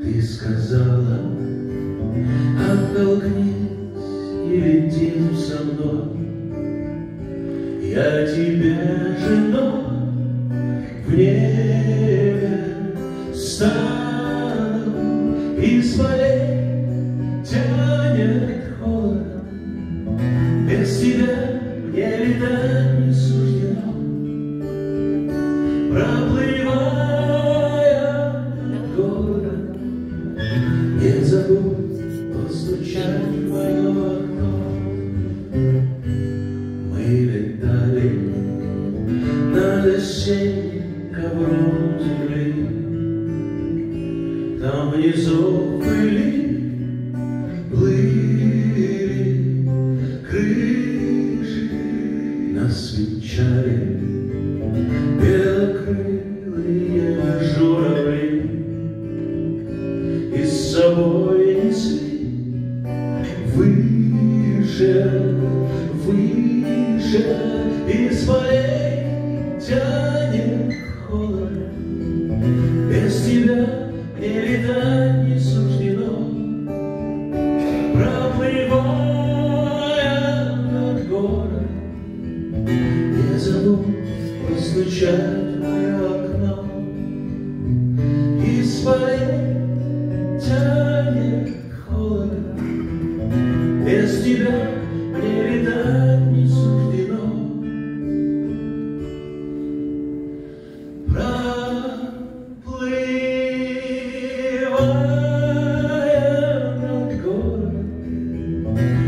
Ты сказала, оттолкнись и лети со мной. Я тебе женой в небе стану, и с полей тянет холодом. Без тебя мне летать не суждено. Проплывая забудь постучать в мое окно. Мы летали над осенним ковром земли. Там внизу были, плыли крыши, нас венчали выше, выше, из полей тянет холод. Без тебя мне летать не суждено, проплывая над городом. Не забудь постучать в мое городом,